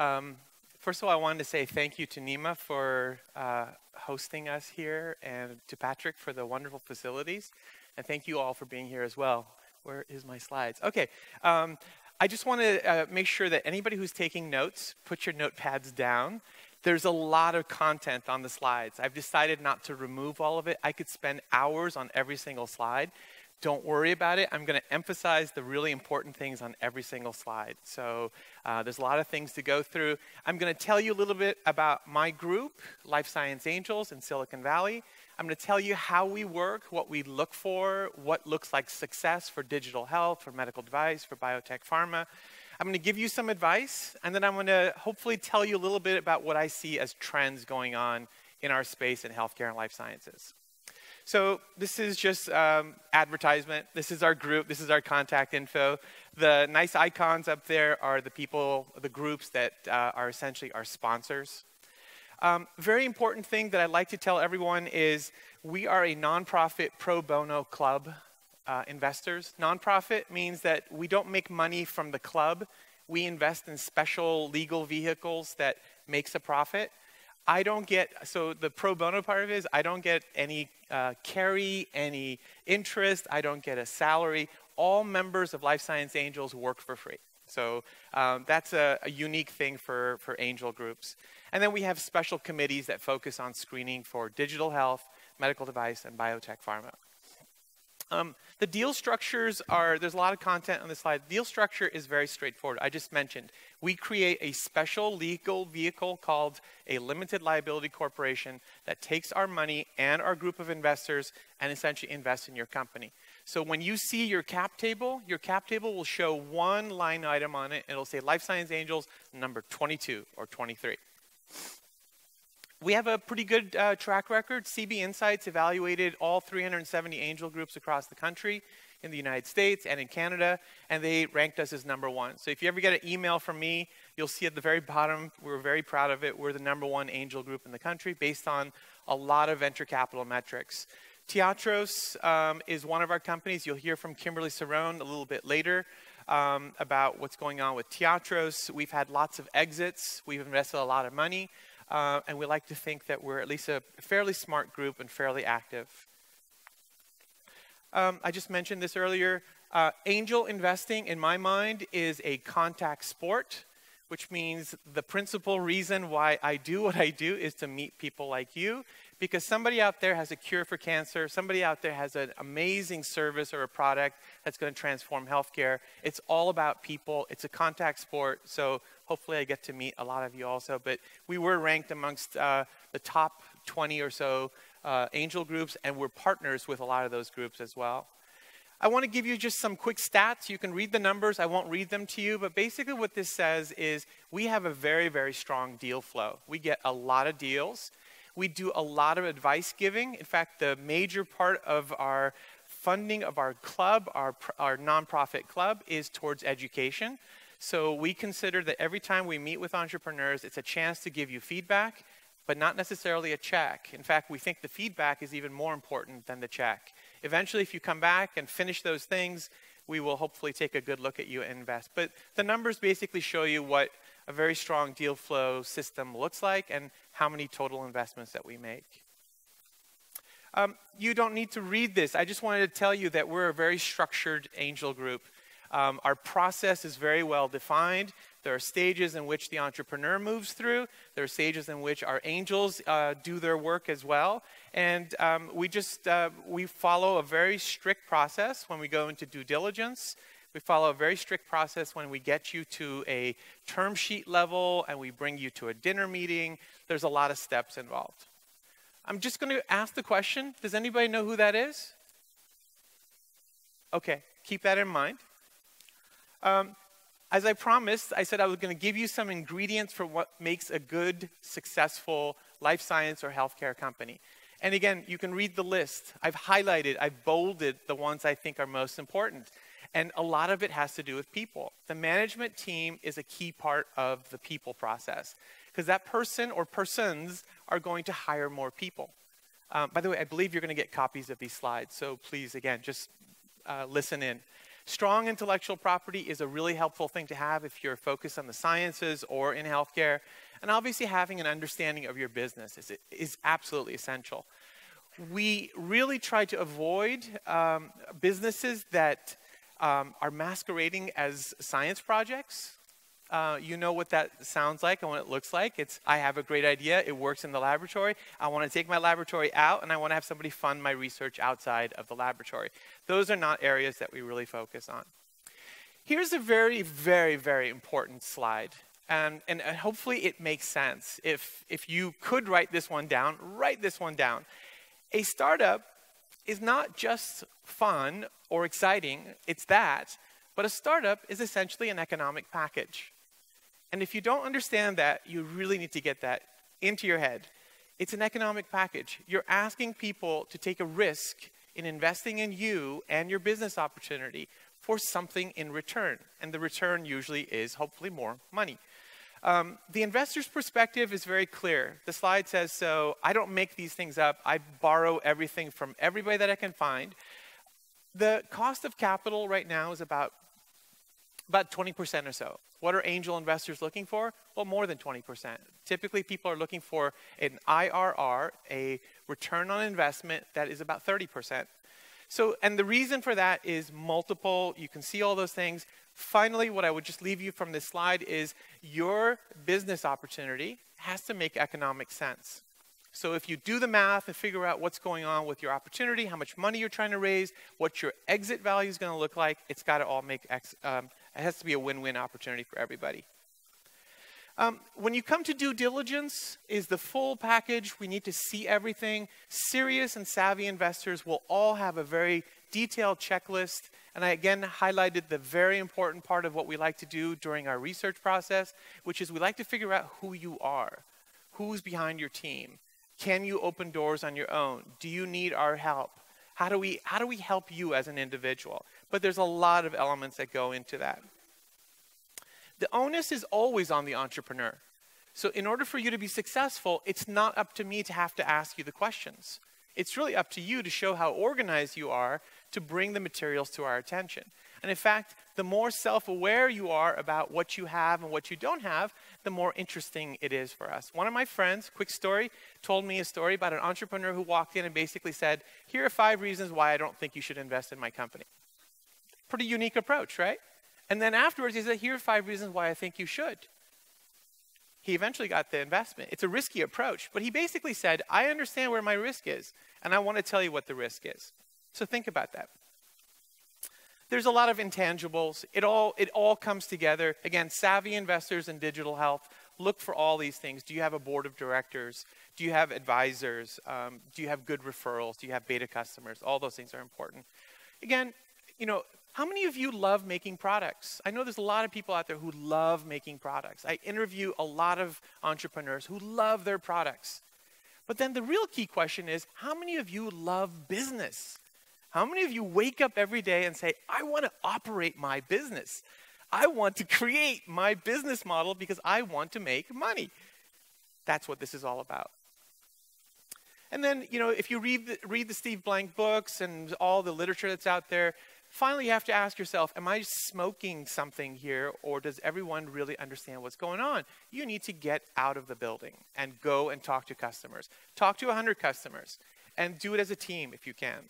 Um, first of all, I wanted to say thank you to Nima for uh, hosting us here and to Patrick for the wonderful facilities. And thank you all for being here as well. Where is my slides? Okay. Um, I just want to uh, make sure that anybody who's taking notes, put your notepads down. There's a lot of content on the slides. I've decided not to remove all of it. I could spend hours on every single slide. Don't worry about it. I'm going to emphasize the really important things on every single slide. So uh, there's a lot of things to go through. I'm going to tell you a little bit about my group, Life Science Angels in Silicon Valley. I'm going to tell you how we work, what we look for, what looks like success for digital health, for medical device, for biotech pharma. I'm going to give you some advice, and then I'm going to hopefully tell you a little bit about what I see as trends going on in our space in healthcare and life sciences. So this is just um, advertisement. This is our group. This is our contact info. The nice icons up there are the people, the groups that uh, are essentially our sponsors. Um, very important thing that I'd like to tell everyone is we are a nonprofit pro bono club uh, investors. Nonprofit means that we don't make money from the club. We invest in special legal vehicles that makes a profit. I don't get, so the pro bono part of it is I don't get any uh, carry, any interest, I don't get a salary. All members of Life Science Angels work for free. So um, that's a, a, unique thing for, for angel groups. And then we have special committees that focus on screening for digital health, medical device, and biotech pharma. Um, the deal structures are, there's a lot of content on this slide. Deal structure is very straightforward. I just mentioned, we create a special legal vehicle called a limited liability corporation that takes our money and our group of investors and essentially invests in your company. So when you see your cap table, your cap table will show one line item on it. It'll say Life Science Angels number 22 or 23 we have a pretty good uh, track record. CB Insights evaluated all 370 angel groups across the country in the United States and in Canada, and they ranked us as number one. So if you ever get an email from me, you'll see at the very bottom, we're very proud of it. We're the number one angel group in the country based on a lot of venture capital metrics. Tiatros um, is one of our companies. You'll hear from Kimberly Cerrone a little bit later. Um, about what's going on with Tiatros. We've had lots of exits. We've invested a lot of money. Uh, and we like to think that we're at least a fairly smart group and fairly active. Um, I just mentioned this earlier. Uh, angel investing, in my mind, is a contact sport, which means the principal reason why I do what I do is to meet people like you. Because somebody out there has a cure for cancer, somebody out there has an amazing service or a product that's going to transform healthcare. It's all about people, it's a contact sport. So Hopefully, I get to meet a lot of you also. But we were ranked amongst uh, the top 20 or so uh, angel groups, and we're partners with a lot of those groups as well. I want to give you just some quick stats. You can read the numbers. I won't read them to you, but basically, what this says is we have a very, very strong deal flow. We get a lot of deals. We do a lot of advice giving. In fact, the major part of our funding of our club, our, our nonprofit club, is towards education. So we consider that every time we meet with entrepreneurs, it's a chance to give you feedback, but not necessarily a check. In fact, we think the feedback is even more important than the check. Eventually, if you come back and finish those things, we will hopefully take a good look at you and invest. But the numbers basically show you what a very strong deal flow system looks like and how many total investments that we make. Um, you don't need to read this. I just wanted to tell you that we're a very structured angel group. Um, our process is very well defined. There are stages in which the entrepreneur moves through. There are stages in which our angels uh, do their work as well. And um, we just, uh, we follow a very strict process when we go into due diligence. We follow a very strict process when we get you to a term sheet level and we bring you to a dinner meeting. There's a lot of steps involved. I'm just going to ask the question Does anybody know who that is? Okay, keep that in mind. Um, as I promised, I said I was going to give you some ingredients for what makes a good, successful life science or healthcare company. And again, you can read the list. I've highlighted, I've bolded the ones I think are most important. And a lot of it has to do with people. The management team is a key part of the people process because that person or persons are going to hire more people. Um, by the way, I believe you're going to get copies of these slides, so please, again, just uh, listen in. Strong intellectual property is a really helpful thing to have if you're focused on the sciences or in healthcare. And obviously, having an understanding of your business is, is absolutely essential. We really try to avoid um, businesses that um, are masquerading as science projects. Uh, you know what that sounds like and what it looks like. It's I have a great idea, it works in the laboratory. I want to take my laboratory out and I want to have somebody fund my research outside of the laboratory. Those are not areas that we really focus on. Here's a very, very, very important slide. And, and, and hopefully it makes sense. If, if you could write this one down, write this one down. A startup is not just fun or exciting, it's that, but a startup is essentially an economic package. And if you don't understand that, you really need to get that into your head. It's an economic package. You're asking people to take a risk in investing in you and your business opportunity for something in return. And the return usually is hopefully more money. Um, the investor's perspective is very clear. The slide says so. I don't make these things up. I borrow everything from everybody that I can find. The cost of capital right now is about about 20% or so. What are angel investors looking for? Well, more than 20%. Typically, people are looking for an IRR, a return on investment that is about 30%. So, and the reason for that is multiple. You can see all those things. Finally, what I would just leave you from this slide is your business opportunity has to make economic sense. So if you do the math and figure out what's going on with your opportunity, how much money you're trying to raise, what your exit value is going to look like, it's got to all make ex- um, it has to be a win-win opportunity for everybody. Um, when you come to due diligence, is the full package. We need to see everything. Serious and savvy investors will all have a very detailed checklist. And I again highlighted the very important part of what we like to do during our research process, which is we like to figure out who you are, who's behind your team. Can you open doors on your own? Do you need our help? How do we, how do we help you as an individual? But there's a lot of elements that go into that. The onus is always on the entrepreneur. So, in order for you to be successful, it's not up to me to have to ask you the questions. It's really up to you to show how organized you are to bring the materials to our attention. And in fact, the more self aware you are about what you have and what you don't have, the more interesting it is for us. One of my friends, quick story, told me a story about an entrepreneur who walked in and basically said, Here are five reasons why I don't think you should invest in my company. Pretty unique approach, right? And then afterwards, he said, Here are five reasons why I think you should. He eventually got the investment. It's a risky approach, but he basically said, I understand where my risk is, and I want to tell you what the risk is. So think about that. There's a lot of intangibles. It all, it all comes together. Again, savvy investors in digital health look for all these things. Do you have a board of directors? Do you have advisors? Um, do you have good referrals? Do you have beta customers? All those things are important. Again, you know, how many of you love making products? I know there's a lot of people out there who love making products. I interview a lot of entrepreneurs who love their products. But then the real key question is how many of you love business? How many of you wake up every day and say, I want to operate my business? I want to create my business model because I want to make money. That's what this is all about. And then, you know, if you read the, read the Steve Blank books and all the literature that's out there, finally you have to ask yourself, am I smoking something here or does everyone really understand what's going on? You need to get out of the building and go and talk to customers. Talk to 100 customers and do it as a team if you can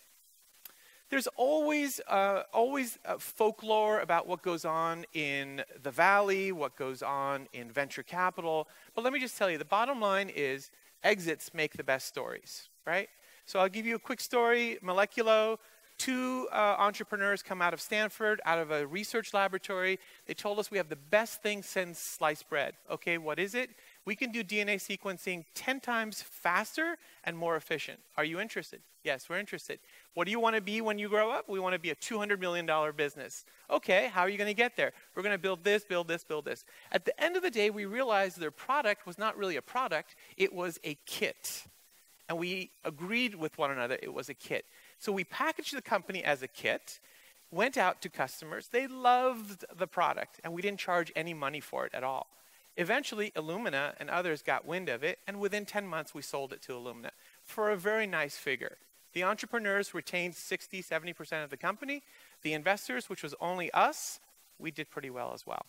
there's always, uh, always folklore about what goes on in the valley, what goes on in venture capital. But let me just tell you, the bottom line is exits make the best stories, right? So I'll give you a quick story. Moleculo, two uh, entrepreneurs come out of Stanford, out of a research laboratory. They told us we have the best thing since sliced bread. Okay, what is it? We can do DNA sequencing 10 times faster and more efficient. Are you interested? Yes, we're interested. What do you want to be when you grow up? We want to be a $200 million business. Okay, how are you going to get there? We're going to build this, build this, build this. At the end of the day, we realized their product was not really a product, it was a kit. And we agreed with one another it was a kit. So we packaged the company as a kit, went out to customers. They loved the product, and we didn't charge any money for it at all. Eventually, Illumina and others got wind of it, and within 10 months, we sold it to Illumina for a very nice figure. The entrepreneurs retained 60, 70% of the company. The investors, which was only us, we did pretty well as well.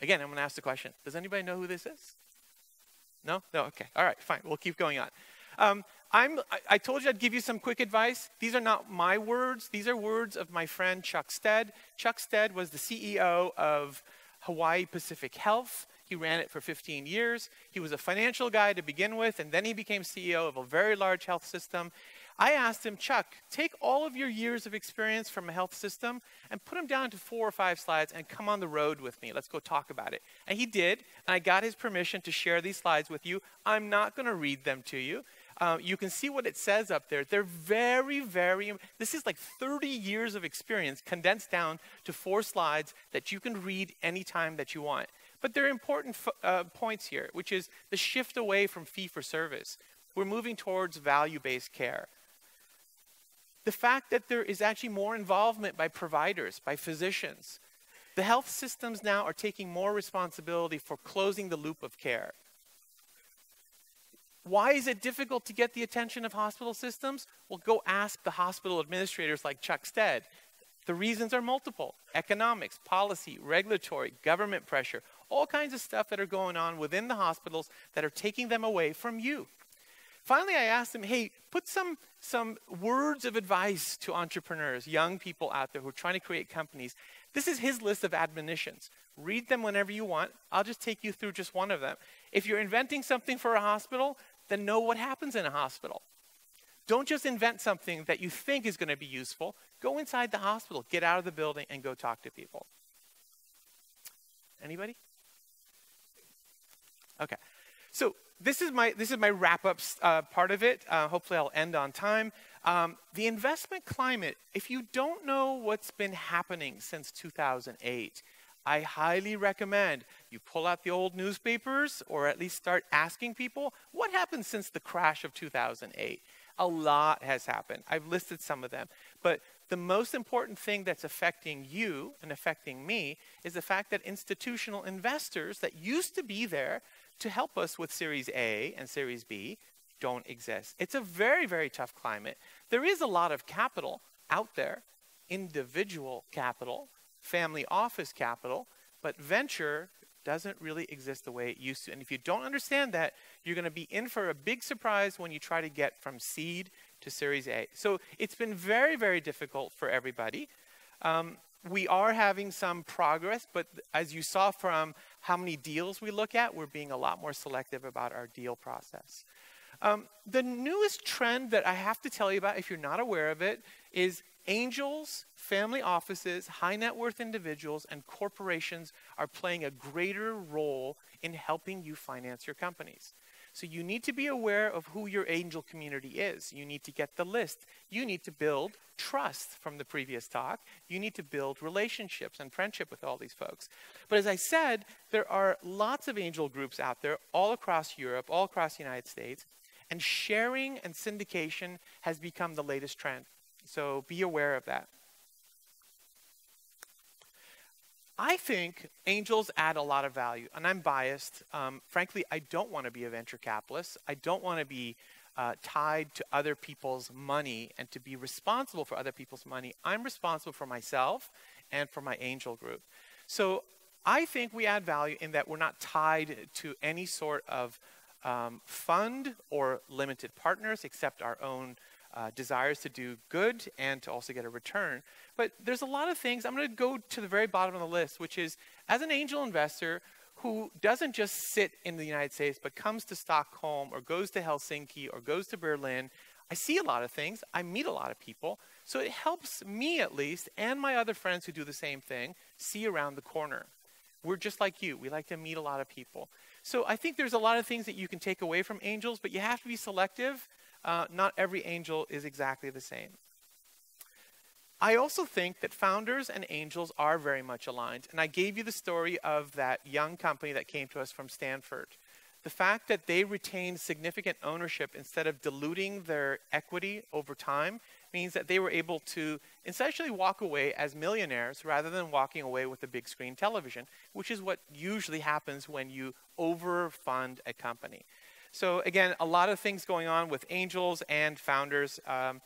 Again, I'm going to ask the question Does anybody know who this is? No? No? Okay. All right, fine. We'll keep going on. Um, I'm, I told you I'd give you some quick advice. These are not my words. These are words of my friend Chuck Sted. Chuck Sted was the CEO of Hawaii Pacific Health. He ran it for 15 years. He was a financial guy to begin with, and then he became CEO of a very large health system. I asked him, Chuck, take all of your years of experience from a health system and put them down to four or five slides and come on the road with me. Let's go talk about it. And he did, and I got his permission to share these slides with you. I'm not going to read them to you. Uh, you can see what it says up there. They're very, very, this is like 30 years of experience condensed down to four slides that you can read anytime that you want. But there are important uh, points here, which is the shift away from fee for service. We're moving towards value based care. The fact that there is actually more involvement by providers, by physicians. The health systems now are taking more responsibility for closing the loop of care. Why is it difficult to get the attention of hospital systems? Well, go ask the hospital administrators like Chuck Sted. The reasons are multiple economics, policy, regulatory, government pressure, all kinds of stuff that are going on within the hospitals that are taking them away from you. Finally, I asked him, hey, put some, some words of advice to entrepreneurs, young people out there who are trying to create companies. This is his list of admonitions. Read them whenever you want. I'll just take you through just one of them. If you're inventing something for a hospital, then know what happens in a hospital. Don't just invent something that you think is going to be useful. Go inside the hospital, get out of the building, and go talk to people. Anybody? Okay. So this is my this is my wrap up uh, part of it. Uh, hopefully, I'll end on time. Um, the investment climate. If you don't know what's been happening since 2008, I highly recommend you pull out the old newspapers or at least start asking people what happened since the crash of 2008. A lot has happened. I've listed some of them. But the most important thing that's affecting you and affecting me is the fact that institutional investors that used to be there to help us with Series A and Series B don't exist. It's a very, very tough climate. There is a lot of capital out there, individual capital, family office capital, but venture doesn't really exist the way it used to. And if you don't understand that, you're going to be in for a big surprise when you try to get from seed to Series A. So it's been very, very difficult for everybody. Um, we are having some progress, but as you saw from how many deals we look at, we're being a lot more selective about our deal process. Um, the newest trend that I have to tell you about, if you're not aware of it, is angels, family offices, high net worth individuals, and corporations are playing a greater role in helping you finance your companies. So you need to be aware of who your angel community is. You need to get the list. You need to build trust from the previous talk. You need to build relationships and friendship with all these folks. But as I said, there are lots of angel groups out there all across Europe, all across the United States, and sharing and syndication has become the latest trend. So be aware of that. I think angels add a lot of value, and I'm biased. Um, frankly, I don't want to be a venture capitalist. I don't want to be uh, tied to other people's money and to be responsible for other people's money. I'm responsible for myself and for my angel group. So I think we add value in that we're not tied to any sort of um, fund or limited partners except our own uh, desires to do good and to also get a return. But there's a lot of things. I'm going to go to the very bottom of the list, which is as an angel investor who doesn't just sit in the United States, but comes to Stockholm or goes to Helsinki or goes to Berlin, I see a lot of things. I meet a lot of people. So it helps me, at least, and my other friends who do the same thing, see around the corner. We're just like you. We like to meet a lot of people. So I think there's a lot of things that you can take away from angels, but you have to be selective uh, not every angel is exactly the same. I also think that founders and angels are very much aligned. And I gave you the story of that young company that came to us from Stanford. The fact that they retained significant ownership instead of diluting their equity over time means that they were able to essentially walk away as millionaires rather than walking away with a big screen television, which is what usually happens when you overfund a company. So again, a lot of things going on with angels and founders. Um,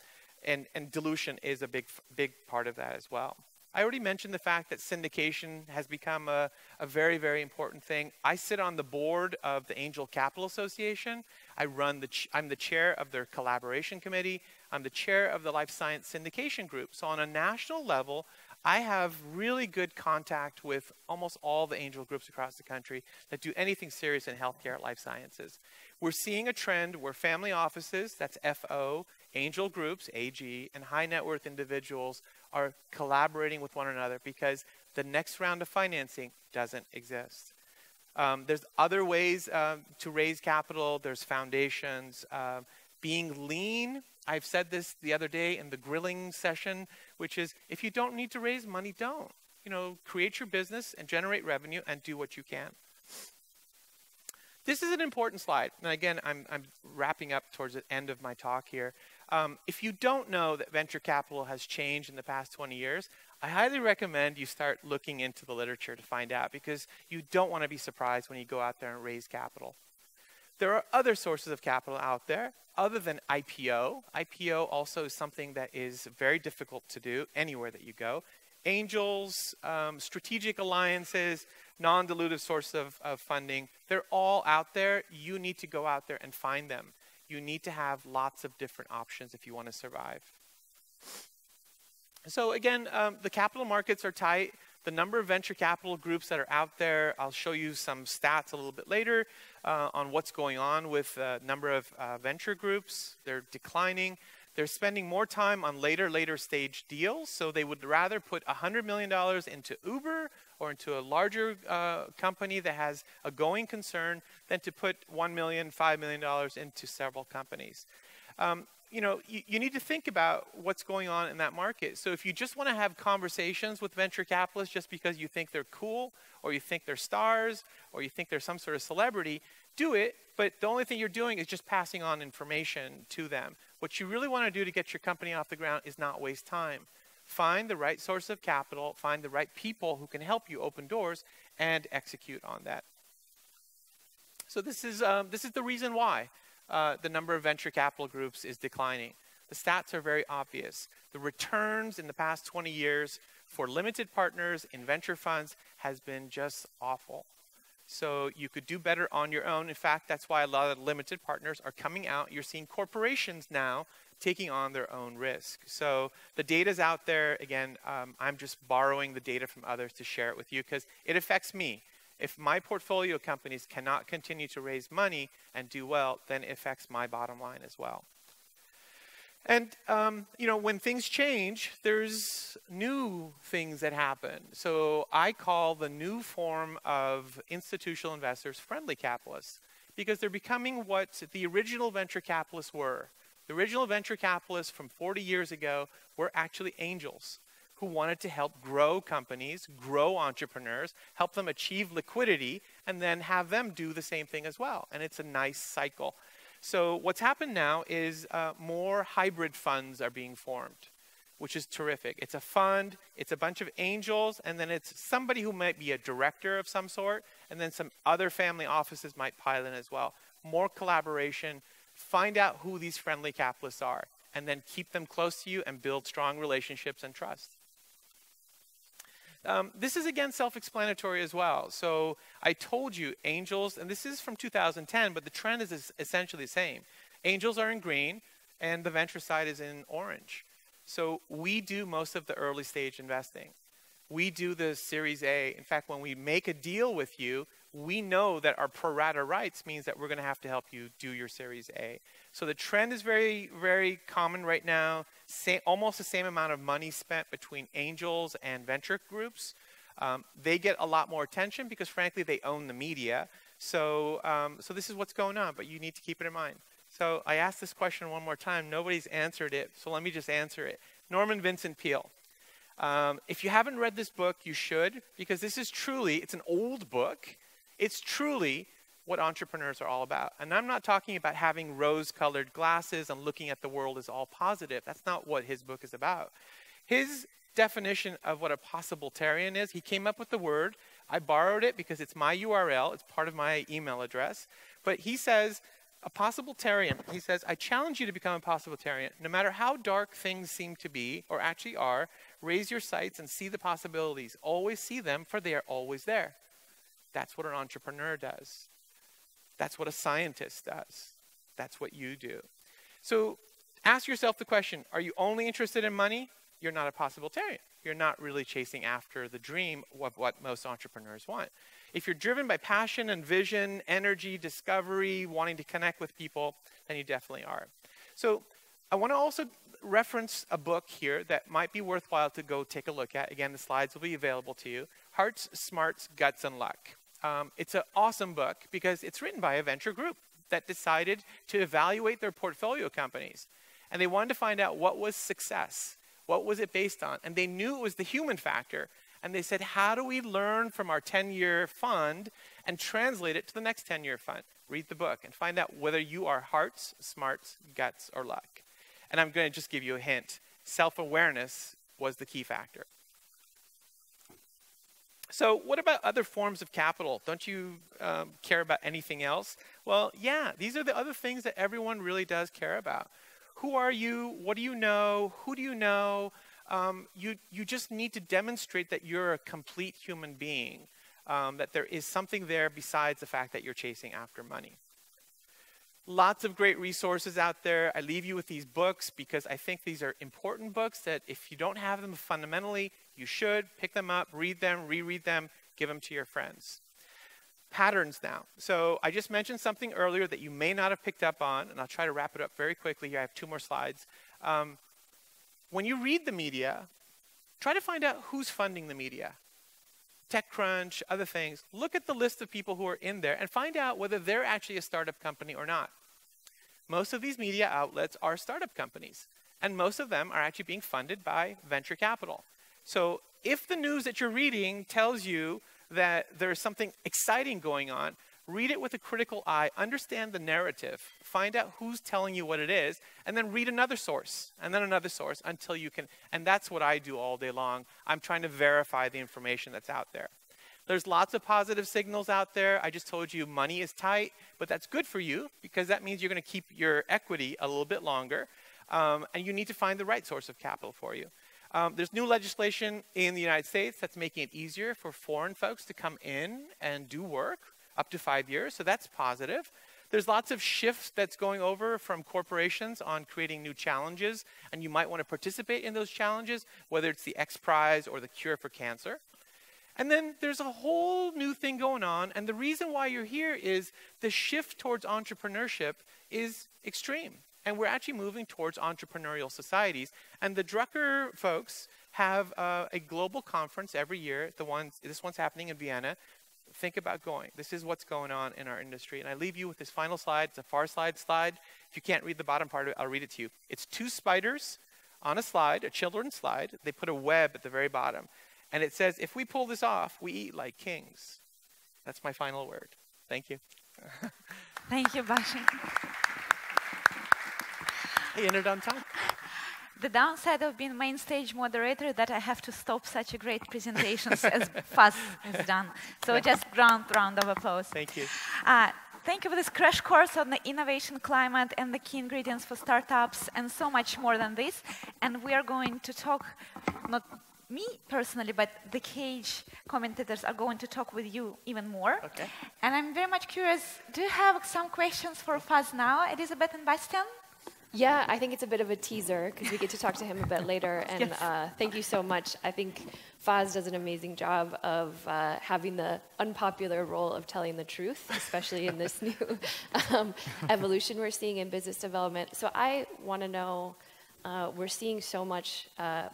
and, and dilution is a big, big part of that as well. I already mentioned the fact that syndication has become a, a very, very important thing. I sit on the board of the Angel Capital Association. I run the I'm the chair of their collaboration committee. I'm the chair of the Life Science Syndication Group. So, on a national level, I have really good contact with almost all the angel groups across the country that do anything serious in healthcare, life sciences. We're seeing a trend where family offices, that's FO, angel groups, AG, and high net worth individuals are collaborating with one another because the next round of financing doesn't exist. Um, there's other ways um, to raise capital. There's foundations. Um, being lean, I've said this the other day in the grilling session, which is if you don't need to raise money, don't. You know, create your business and generate revenue and do what you can. This is an important slide. And again, I'm, I'm wrapping up towards the end of my talk here. Um, if you don't know that venture capital has changed in the past 20 years, I highly recommend you start looking into the literature to find out because you don't want to be surprised when you go out there and raise capital. There are other sources of capital out there other than IPO. IPO also is something that is very difficult to do anywhere that you go. Angels, um, strategic alliances, non dilutive source of, of funding, they're all out there. You need to go out there and find them you need to have lots of different options if you want to survive. So again, um, the capital markets are tight. The number of venture capital groups that are out there, I'll show you some stats a little bit later uh, on what's going on with the number of uh, venture groups. They're declining. They're spending more time on later, later stage deals. So they would rather put $100 million into Uber or into a larger uh, company that has a going concern than to put $1 million, $5 million into several companies. Um, you know, you, you, need to think about what's going on in that market. So if you just want to have conversations with venture capitalists just because you think they're cool, or you think they're stars, or you think they're some sort of celebrity, do it. But the only thing you're doing is just passing on information to them. What you really want to do to get your company off the ground is not waste time. Find the right source of capital, find the right people who can help you open doors, and execute on that. So this is, um, this is the reason why uh, the number of venture capital groups is declining. The stats are very obvious. The returns in the past 20 years for limited partners in venture funds has been just awful. So you could do better on your own. In fact, that's why a lot of limited partners are coming out. You're seeing corporations now taking on their own risk. So the data's out there. Again, um, I'm just borrowing the data from others to share it with you because it affects me. If my portfolio companies cannot continue to raise money and do well, then it affects my bottom line as well. And, um, you know, when things change, there's new things that happen. So I call the new form of institutional investors friendly capitalists because they're becoming what the original venture capitalists were. The original venture capitalists from 40 years ago were actually angels who wanted to help grow companies, grow entrepreneurs, help them achieve liquidity, and then have them do the same thing as well. And it's a nice cycle. So, what's happened now is uh, more hybrid funds are being formed, which is terrific. It's a fund, it's a bunch of angels, and then it's somebody who might be a director of some sort, and then some other family offices might pile in as well. More collaboration. Find out who these friendly capitalists are, and then keep them close to you and build strong relationships and trust. Um, this is again self explanatory as well. So I told you angels, and this is from 2010, but the trend is essentially the same. Angels are in green, and the venture side is in orange. So we do most of the early stage investing. We do the Series A. In fact, when we make a deal with you, we know that our pro rata rights means that we're going to have to help you do your Series A. So the trend is very, very common right now. Almost the same amount of money spent between angels and venture groups. Um, they get a lot more attention because, frankly, they own the media. So, um, so this is what's going on, but you need to keep it in mind. So I asked this question one more time. Nobody's answered it, so let me just answer it. Norman Vincent Peale. Um, if you haven't read this book, you should, because this is truly, it's an old book. It's truly what entrepreneurs are all about. And I'm not talking about having rose colored glasses and looking at the world as all positive. That's not what his book is about. His definition of what a possibilitarian is, he came up with the word. I borrowed it because it's my URL, it's part of my email address. But he says A possibilitarian, he says, I challenge you to become a possibilitarian. No matter how dark things seem to be, or actually are, raise your sights and see the possibilities. Always see them, for they are always there. That's what an entrepreneur does. That's what a scientist does. That's what you do. So ask yourself the question Are you only interested in money? You're not a possibilitarian. You're not really chasing after the dream of what most entrepreneurs want. If you're driven by passion and vision, energy, discovery, wanting to connect with people, then you definitely are. So I want to also reference a book here that might be worthwhile to go take a look at. Again, the slides will be available to you. Hearts, Smarts, Guts, and Luck. Um, it's an awesome book because it's written by a venture group that decided to evaluate their portfolio companies. And they wanted to find out what was success. What was it based on? And they knew it was the human factor and they said, how do we learn from our 10 year fund and translate it to the next 10 year fund? Read the book and find out whether you are hearts, smarts, guts, or luck. And I'm going to just give you a hint self awareness was the key factor. So, what about other forms of capital? Don't you um, care about anything else? Well, yeah, these are the other things that everyone really does care about. Who are you? What do you know? Who do you know? um, you, you just need to demonstrate that you're a complete human being, um, that there is something there besides the fact that you're chasing after money. Lots of great resources out there. I leave you with these books because I think these are important books that if you don't have them fundamentally, you should pick them up, read them, reread them, give them to your friends. Patterns now. So I just mentioned something earlier that you may not have picked up on, and I'll try to wrap it up very quickly here. I have two more slides. Um, when you read the media, try to find out who's funding the media. TechCrunch, other things. Look at the list of people who are in there and find out whether they're actually a startup company or not. Most of these media outlets are startup companies, and most of them are actually being funded by venture capital. So if the news that you're reading tells you that there's something exciting going on, read it with a critical eye, understand the narrative, find out who's telling you what it is, and then read another source, and then another source until you can. And that's what I do all day long. I'm trying to verify the information that's out there. There's lots of positive signals out there. I just told you money is tight, but that's good for you because that means you're going to keep your equity a little bit longer. Um, and you need to find the right source of capital for you. Um, there's new legislation in the United States that's making it easier for foreign folks to come in and do work up to five years, so that's positive. There's lots of shifts that's going over from corporations on creating new challenges, and you might want to participate in those challenges, whether it's the X Prize or the cure for cancer. And then there's a whole new thing going on, and the reason why you're here is the shift towards entrepreneurship is extreme. And we're actually moving towards entrepreneurial societies. And the Drucker folks have uh, a global conference every year. The ones, this one's happening in Vienna think about going. This is what's going on in our industry. And I leave you with this final slide. It's a Far Side slide. If you can't read the bottom part of it, I'll read it to you. It's two spiders on a slide, a children's slide. They put a web at the very bottom. And it says, if we pull this off, we eat like kings. That's my final word. Thank you. Thank you, Bashi. Hey, ended on time the downside of being main stage moderator that I have to stop such a great presentations as fast as done. So just round round of applause. Thank you. Uh, thank you for this crash course on the innovation climate and the key ingredients for startups and so much more than this. And we are going to talk, not me personally, but the Cage commentators are going to talk with you even more. Okay. And I'm very much curious, do you have some questions for Faz now, Elizabeth and Bastian? Yeah, I think it's a bit of a teaser because we get to talk to him a bit later. And yes. uh, thank you so much. I think Faz does an amazing job of uh, having the unpopular role of telling the truth, especially in this new um, evolution we're seeing in business development. So I want to know uh, we're seeing so much uh,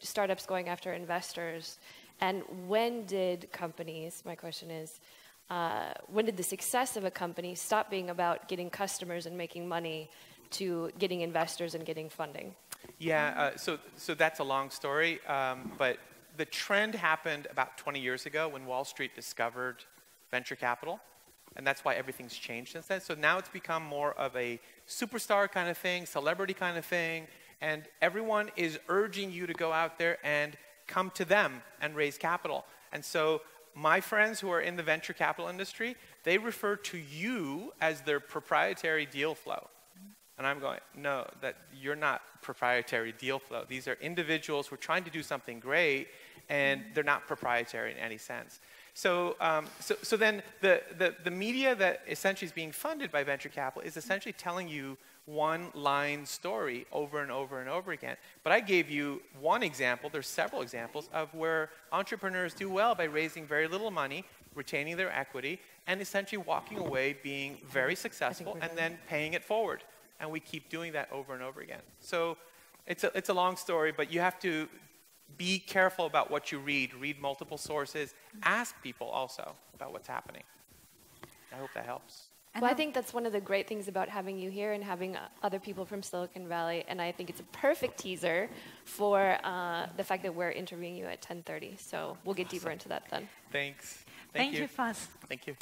startups going after investors. And when did companies, my question is, uh, when did the success of a company stop being about getting customers and making money to getting investors and getting funding? Yeah, uh, so, so that's a long story, um, but the trend happened about 20 years ago when Wall Street discovered venture capital, and that's why everything's changed since then. So now it's become more of a superstar kind of thing, celebrity kind of thing, and everyone is urging you to go out there and come to them and raise capital. And so my friends who are in the venture capital industry, they refer to you as their proprietary deal flow. And I'm going, no, that you're not proprietary deal flow. These are individuals who are trying to do something great, and they're not proprietary in any sense. So, um, so, so then the, the, the media that essentially is being funded by venture capital is essentially telling you one line story over and over and over again. But I gave you one example, there's several examples of where entrepreneurs do well by raising very little money, retaining their equity, and essentially walking away being very successful and then paying it forward. And we keep doing that over and over again. So it's a, it's a long story, but you have to be careful about what you read. Read multiple sources. Ask people also about what's happening. I hope that helps. Well, I think that's one of the great things about having you here and having uh, other people from Silicon Valley, and I think it's a perfect teaser for uh, the fact that we're interviewing you at 10:30. So we'll get deeper into that then. Thanks. Thank, Thank you, Faz. Thank you.